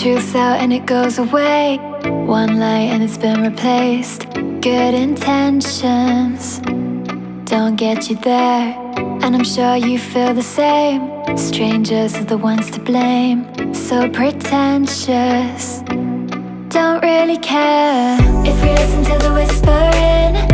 Truth's out and it goes away. One lie and it's been replaced. Good intentions don't get you there. And I'm sure you feel the same. Strangers are the ones to blame. So pretentious. Don't really care if we listen to the whispering.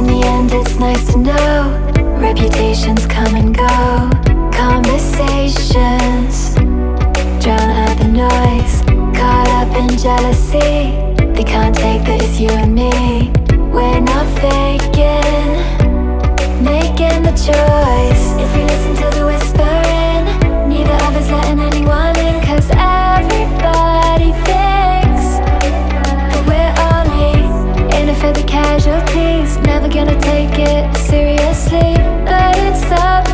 In the end, it's nice to know. Reputations come and go. Conversations Drown out the noise. Caught up in jealousy. They can't take that it's you and me. We're not faking Making the choice. Never gonna take it seriously But it's up